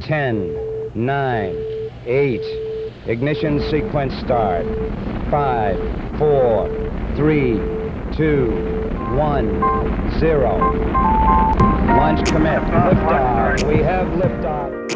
10, 9, 8. Ignition sequence start. 5, 4, 3, 2, 1, 0. Launch commit. Liftoff. We have liftoff.